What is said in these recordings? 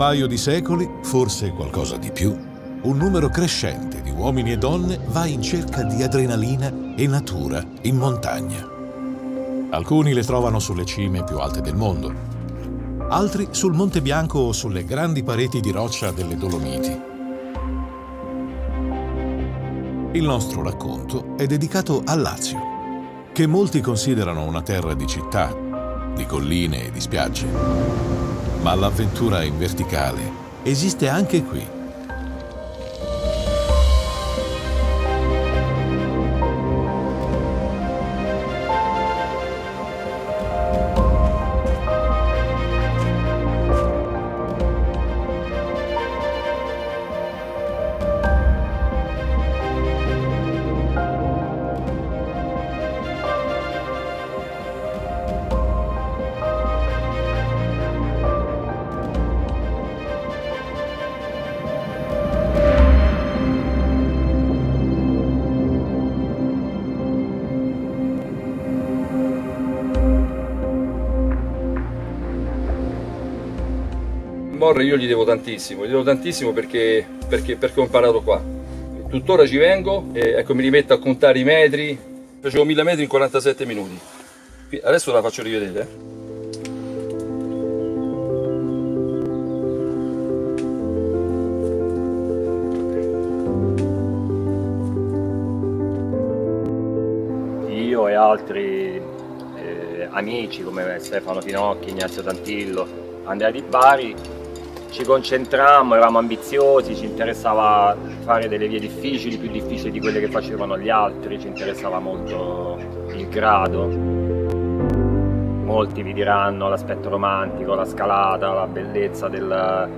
Paio di secoli, forse qualcosa di più, un numero crescente di uomini e donne va in cerca di adrenalina e natura in montagna. Alcuni le trovano sulle cime più alte del mondo, altri sul Monte Bianco o sulle grandi pareti di roccia delle Dolomiti. Il nostro racconto è dedicato al Lazio, che molti considerano una terra di città, di colline e di spiagge. Ma l'avventura in verticale esiste anche qui Morre io gli devo tantissimo, gli devo tantissimo perché, perché, perché ho imparato qua. Tuttora ci vengo e ecco mi rimetto a contare i metri, facevo 1000 metri in 47 minuti. Adesso la faccio rivedere. Io e altri eh, amici come Stefano Finocchi, Ignazio Tantillo, Andrea Di Bari ci concentrammo, eravamo ambiziosi, ci interessava fare delle vie difficili, più difficili di quelle che facevano gli altri, ci interessava molto il grado. Molti vi diranno l'aspetto romantico, la scalata, la bellezza del,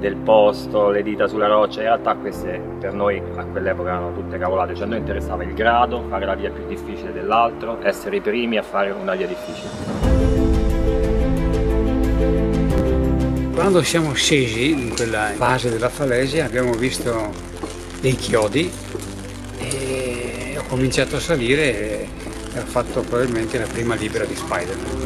del posto, le dita sulla roccia, in realtà queste per noi a quell'epoca erano tutte cavolate, cioè a noi interessava il grado, fare la via più difficile dell'altro, essere i primi a fare una via difficile. Quando siamo scesi in quella base della falesia abbiamo visto dei chiodi e ho cominciato a salire e ho fatto probabilmente la prima libera di Spider-Man.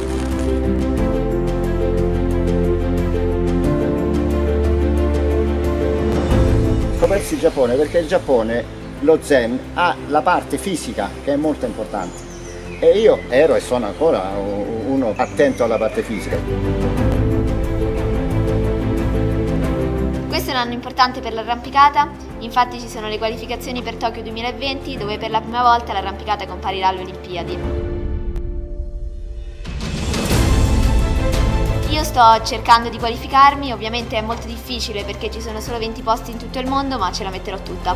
Scopersi il Giappone perché il Giappone, lo Zen, ha la parte fisica che è molto importante e io ero e sono ancora uno attento alla parte fisica. Un anno importante per l'arrampicata, infatti ci sono le qualificazioni per Tokyo 2020 dove per la prima volta l'arrampicata comparirà alle Olimpiadi. Io sto cercando di qualificarmi, ovviamente è molto difficile perché ci sono solo 20 posti in tutto il mondo, ma ce la metterò tutta.